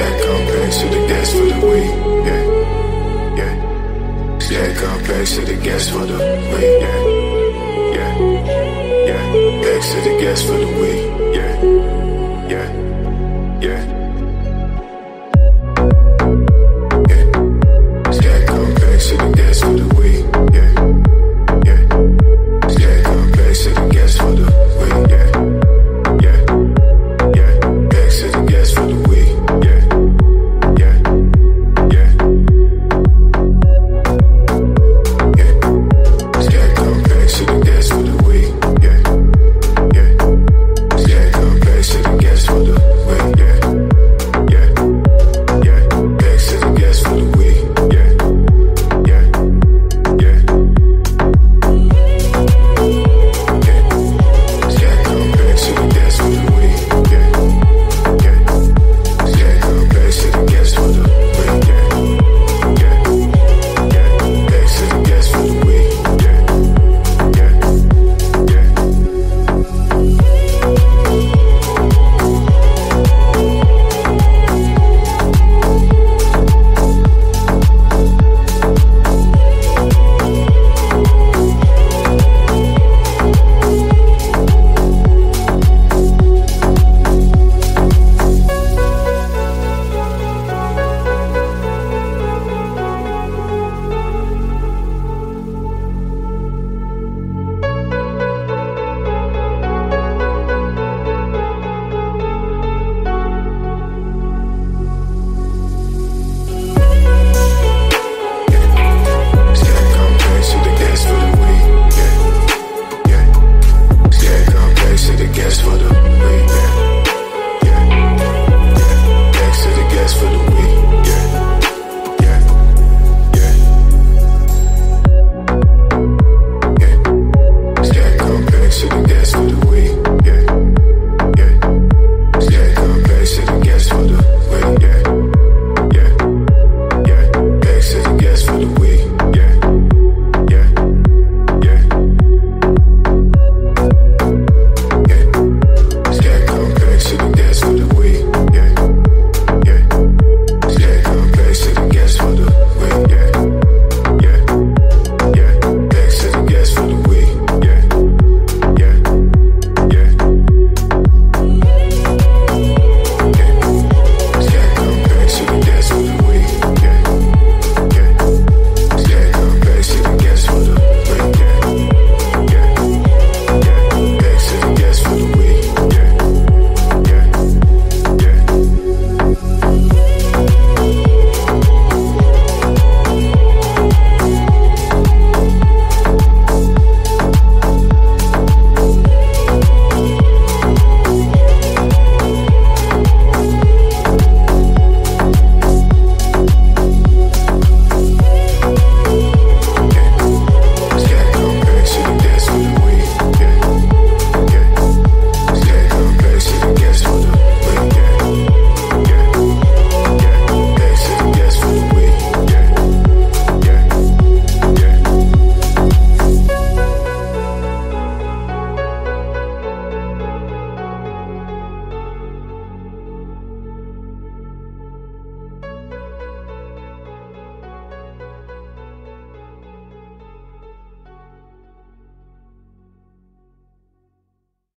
Yeah, come back to the gas for the week. Yeah, yeah. Yeah, come back to the gas for the week. Yeah, yeah, yeah. Back to the gas for the week. Yeah.